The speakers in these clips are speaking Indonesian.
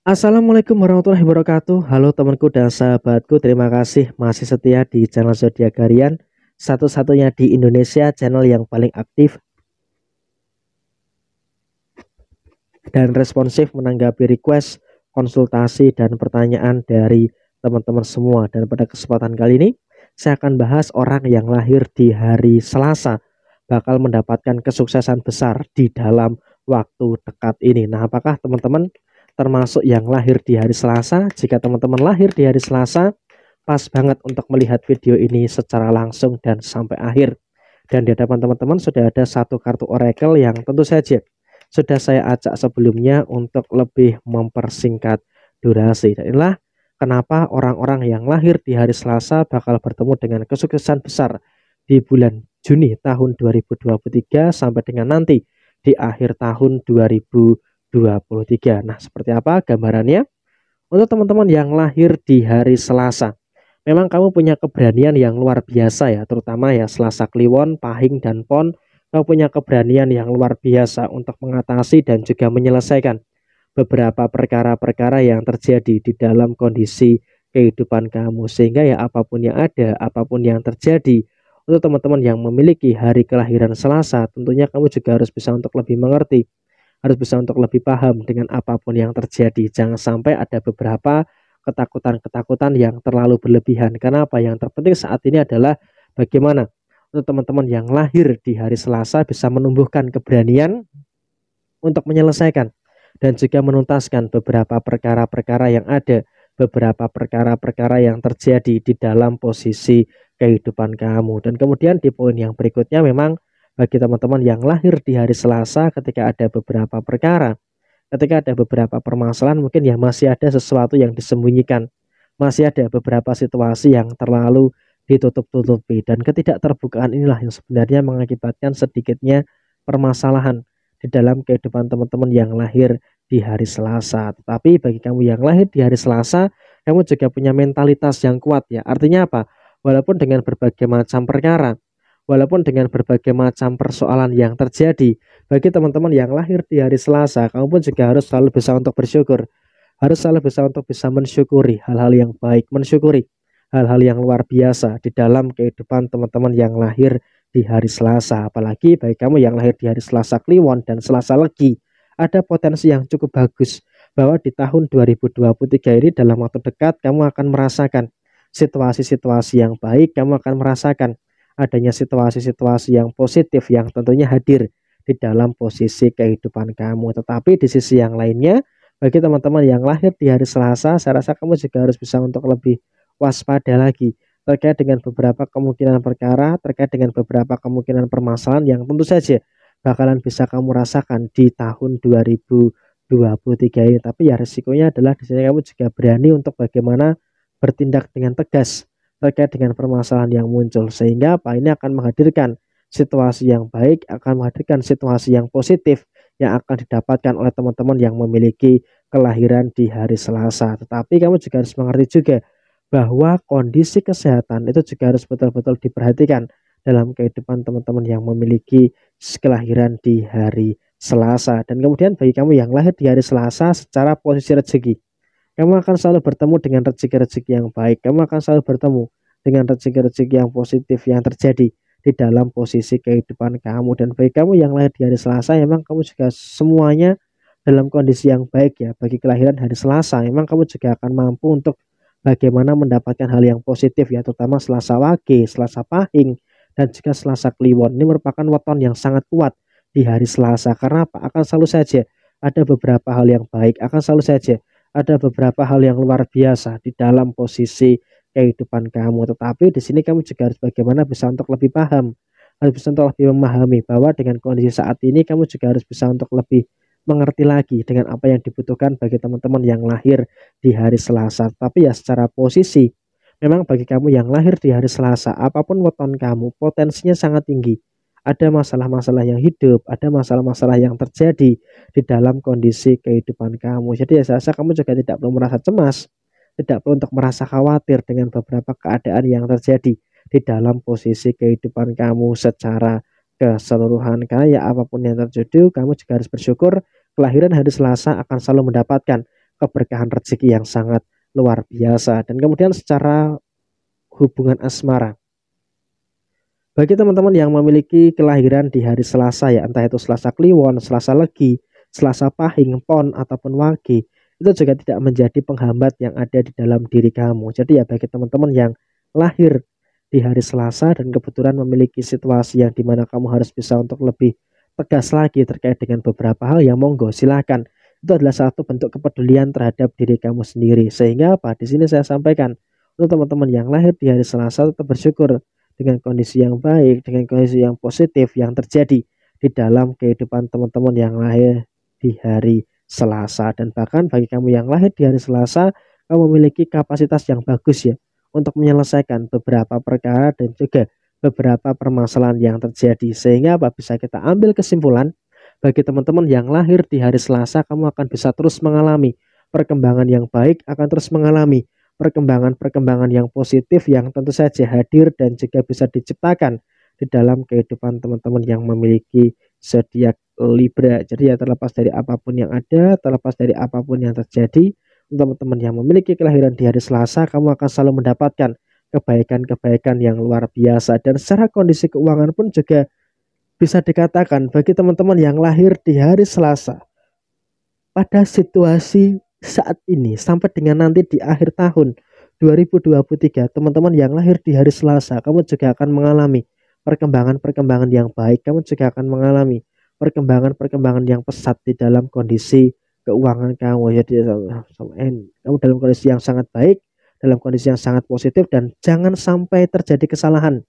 Assalamualaikum warahmatullahi wabarakatuh. Halo temanku dan sahabatku Terima kasih masih setia di channel Zodiac Harian Satu-satunya di Indonesia Channel yang paling aktif Dan responsif menanggapi request Konsultasi dan pertanyaan dari teman-teman semua. Dan pada kesempatan kali ini Saya akan bahas orang yang lahir di hari Selasa Bakal mendapatkan kesuksesan besar di dalam waktu dekat ini. Nah apakah teman-teman termasuk yang lahir di hari Selasa. Jika teman-teman lahir di hari Selasa, pas banget untuk melihat video ini secara langsung dan sampai akhir. Dan di hadapan teman-teman sudah ada satu kartu oracle yang tentu saja sudah saya acak sebelumnya untuk lebih mempersingkat durasi. Dan inilah kenapa orang-orang yang lahir di hari Selasa bakal bertemu dengan kesuksesan besar di bulan Juni tahun 2023 sampai dengan nanti di akhir tahun 2023 2023. Nah, seperti apa gambarannya? Untuk teman-teman yang lahir di hari Selasa, memang kamu punya keberanian yang luar biasa ya, terutama ya Selasa Kliwon, Pahing, dan Pon. Kamu punya keberanian yang luar biasa untuk mengatasi dan juga menyelesaikan beberapa perkara-perkara yang terjadi di dalam kondisi kehidupan kamu. Sehingga ya apa pun yang ada, apa pun yang terjadi, untuk teman-teman yang memiliki hari kelahiran Selasa, tentunya kamu juga harus bisa untuk lebih mengerti harus bisa untuk lebih paham dengan apa pun yang terjadi. Jangan sampai ada beberapa ketakutan-ketakutan yang terlalu berlebihan. Karena apa yang terpenting saat ini adalah bagaimana untuk teman-teman yang lahir di hari Selasa bisa menumbuhkan keberanian untuk menyelesaikan dan juga menuntaskan beberapa perkara-perkara yang ada, beberapa perkara-perkara yang terjadi di dalam posisi kehidupan kamu. Dan kemudian di poin yang berikutnya memang bagi teman-teman yang lahir di hari Selasa ketika ada beberapa perkara, ketika ada beberapa permasalahan mungkin ya masih ada sesuatu yang disembunyikan, masih ada beberapa situasi yang terlalu ditutup-tutupi dan ketidakterbukaan inilah yang sebenarnya mengakibatkan sedikitnya permasalahan di dalam kehidupan teman-teman yang lahir di hari Selasa. Tetapi bagi kamu yang lahir di hari Selasa, kamu juga punya mentalitas yang kuat ya. Artinya apa? Walaupun dengan berbagai macam perkara, walaupun dengan berbagai macam persoalan yang terjadi bagi teman-teman yang lahir di hari Selasa kamu pun juga harus selalu bisa untuk bersyukur. Harus selalu bisa untuk bisa mensyukuri hal-hal yang baik mensyukuri hal-hal yang luar biasa di dalam kehidupan teman-teman yang lahir di hari Selasa. Apalagi bagi kamu yang lahir di hari Selasa Kliwon dan Selasa Legi ada potensi yang cukup bagus bahwa di tahun 2023 ini dalam waktu dekat kamu akan merasakan situasi-situasi yang baik kamu akan merasakan adanya situasi-situasi yang positif yang tentunya hadir di dalam posisi kehidupan kamu. Tetapi di sisi yang lainnya, bagi teman-teman yang lahir di hari Selasa, saya rasa kamu juga harus bisa untuk lebih waspada lagi terkait dengan beberapa kemungkinan perkara, terkait dengan beberapa kemungkinan permasalahan yang tentu saja bakalan bisa kamu rasakan di tahun 2023 ini. Tapi ya resikonya adalah di sini kamu juga berani untuk bagaimana bertindak dengan tegas terkait dengan permasalahan yang muncul sehingga apa? Ini akan menghadirkan situasi yang baik akan menghadirkan situasi yang positif yang akan didapatkan oleh teman-teman yang memiliki kelahiran di hari Selasa. Tetapi kamu juga harus mengerti juga bahwa kondisi kesehatan itu juga harus betul-betul diperhatikan dalam kehidupan teman-teman yang memiliki kelahiran di hari Selasa. Dan kemudian bagi kamu yang lahir di hari Selasa secara posisi rezeki kamu akan selalu bertemu dengan rezeki-rezeki yang baik. Kamu akan selalu bertemu dengan rezeki-rezeki yang positif yang terjadi di dalam posisi kehidupan kamu. Dan bagi kamu yang lahir di hari Selasa, memang kamu juga semuanya dalam kondisi yang baik ya. Bagi kelahiran hari Selasa, memang kamu juga akan mampu untuk bagaimana mendapatkan hal yang positif ya, terutama Selasa Wage, Selasa Pahing, dan juga Selasa Kliwon. Ini merupakan weton yang sangat kuat di hari Selasa. Karena apa? Akan selalu saja ada beberapa hal yang baik, akan selalu saja ada beberapa hal yang luar biasa di dalam posisi kehidupan kamu. Tetapi di sini kamu juga harus bagaimana bisa untuk lebih paham, harus bisa untuk lebih memahami bahwa dengan kondisi saat ini kamu juga harus bisa untuk lebih mengerti lagi dengan apa yang dibutuhkan bagi teman-teman yang lahir di hari Selasa. Tapi ya secara posisi, memang bagi kamu yang lahir di hari Selasa, apa pun weton kamu, potensinya sangat tinggi ada masalah-masalah yang hidup, ada masalah-masalah yang terjadi di dalam kondisi kehidupan kamu. Jadi ya saya rasa kamu juga tidak perlu merasa cemas, tidak perlu untuk merasa khawatir dengan beberapa keadaan yang terjadi di dalam posisi kehidupan kamu secara keseluruhan. Karena ya apa pun yang terjadi, kamu juga harus bersyukur kelahiran hari Selasa akan selalu mendapatkan keberkahan rezeki yang sangat luar biasa dan kemudian secara hubungan asmara bagi teman-teman yang memiliki kelahiran di hari Selasa ya entah itu Selasa Kliwon, Selasa Legi, Selasa Pahing, Pon ataupun Wage itu juga tidak menjadi penghambat yang ada di dalam diri kamu. Jadi ya bagi teman-teman yang lahir di hari Selasa dan kebetulan memiliki situasi yang di mana kamu harus bisa untuk lebih tegas lagi terkait dengan beberapa hal yang monggo silakan. Itu adalah satu bentuk kepedulian terhadap diri kamu sendiri. Sehingga apa? Di sini saya sampaikan untuk teman-teman yang lahir di hari Selasa tetap bersyukur dengan kondisi yang baik dengan kondisi yang positif yang terjadi di dalam kehidupan teman-teman yang lahir di hari Selasa. Dan bahkan bagi kamu yang lahir di hari Selasa kamu memiliki kapasitas yang bagus ya untuk menyelesaikan beberapa perkara dan juga beberapa permasalahan yang terjadi. Sehingga apa bisa kita ambil kesimpulan bagi teman-teman yang lahir di hari Selasa kamu akan bisa terus mengalami perkembangan yang baik akan terus mengalami perkembangan-perkembangan yang positif yang tentu saja hadir dan juga bisa diciptakan di dalam kehidupan teman-teman yang memiliki zodiak Libra. Jadi ya terlepas dari apa pun yang ada, terlepas dari apa pun yang terjadi, teman-teman yang memiliki kelahiran di hari Selasa, kamu akan selalu mendapatkan kebaikan-kebaikan yang luar biasa dan secara kondisi keuangan pun juga bisa dikatakan bagi teman-teman yang lahir di hari Selasa pada situasi saat ini sampai dengan nanti di akhir tahun 2023 teman-teman yang lahir di hari Selasa kamu juga akan mengalami perkembangan-perkembangan yang baik. Kamu juga akan mengalami perkembangan-perkembangan yang pesat di dalam kondisi keuangan kamu. Jadi kamu dalam kondisi yang sangat baik dalam kondisi yang sangat positif dan jangan sampai terjadi kesalahan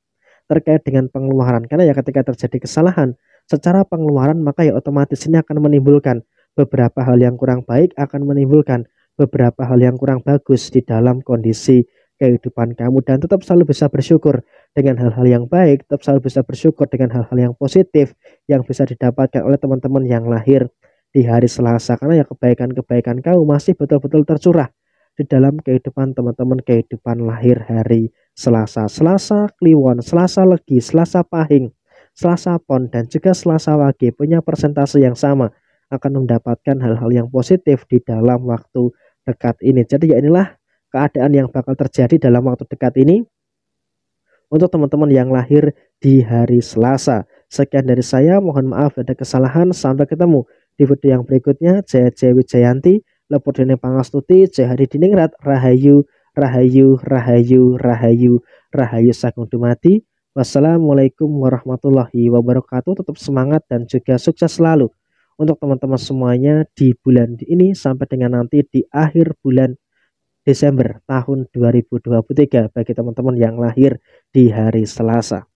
terkait dengan pengeluaran. Karena ya ketika terjadi kesalahan secara pengeluaran maka ya otomatis ini akan menimbulkan beberapa hal yang kurang baik akan menimbulkan beberapa hal yang kurang bagus di dalam kondisi kehidupan kamu. Dan tetap selalu bisa bersyukur dengan hal-hal yang baik tetap selalu bisa bersyukur dengan hal-hal yang positif yang bisa didapatkan oleh teman-teman yang lahir di hari Selasa. Karena ya kebaikan-kebaikan kamu masih betul-betul tercurah di dalam kehidupan teman-teman kehidupan lahir hari Selasa, Selasa Kliwon, Selasa Legi, Selasa Pahing, Selasa Pon dan juga Selasa Wage punya persentase yang sama akan mendapatkan hal-hal yang positif di dalam waktu dekat ini. Jadi ya inilah keadaan yang bakal terjadi dalam waktu dekat ini untuk teman-teman yang lahir di hari Selasa. Sekian dari saya, mohon maaf ada kesalahan. Sampai ketemu di video yang berikutnya. Jaya Jaya Wijayanti, Lepurdene Pangastuti, Jaya Hari Diningrat, Rahayu, Rahayu, Rahayu, Rahayu, Rahayu Sagung Dumati. Wassalamualaikum warahmatullahi wabarakatuh. Tetap semangat dan juga sukses selalu untuk teman-teman semuanya di bulan ini sampai dengan nanti di akhir bulan Desember tahun 2023 bagi teman-teman yang lahir di hari Selasa.